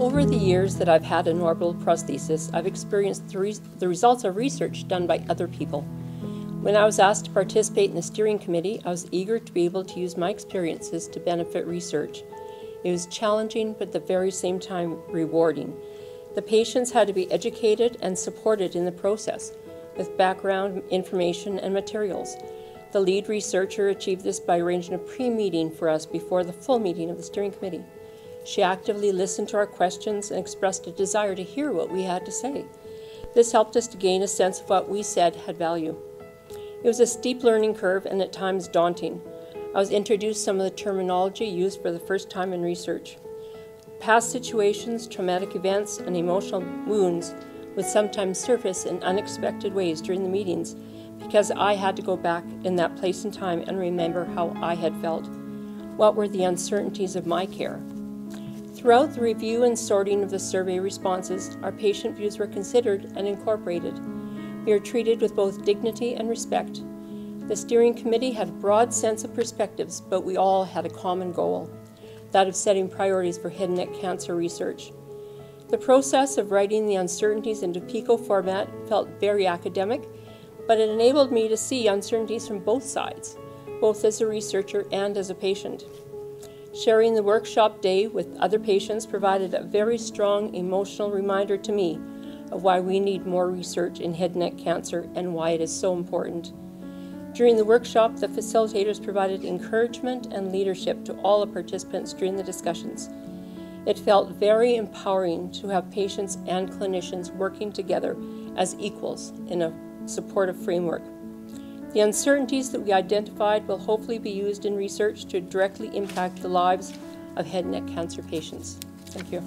Over the years that I've had an orbital prosthesis, I've experienced the, re the, results of research done by other people. When I was asked to participate in the steering committee, I was eager to be able to use my experiences to benefit research. It was challenging, but at the very same time rewarding. The patients had to be educated and supported in the process with background information and materials. The lead researcher achieved this by arranging a pre-meeting for us before the full meeting of the steering committee. She actively listened to our questions and expressed a desire to hear what we had to say. This helped us to gain a sense of what we said had value. It was a steep learning curve and at times daunting. I was introduced to some of the terminology used for the first time in research. Past situations, traumatic events, and emotional wounds would sometimes surface in unexpected ways during the meetings because I had to go back in that place and time and remember how I had felt. What were the uncertainties of my care? Throughout the review and sorting of the survey responses, our patient views were considered and incorporated. We are treated with both dignity and respect. The steering committee had a broad sense of perspectives, but we all had a common goal, that of setting priorities for head and neck cancer research. The process of writing the uncertainties into PICO format felt very academic, but it enabled me to see uncertainties from both sides, both as a researcher and as a patient. Sharing the workshop day with other patients provided a very strong emotional reminder to me of why we need more research in head and neck cancer and why it is so important. During the workshop, the facilitators provided encouragement and leadership to all the participants during the discussions. It felt very empowering to have patients and clinicians working together as equals in a supportive framework. The uncertainties that we identified will hopefully be used in research to directly impact the lives of head and neck cancer patients. Thank you.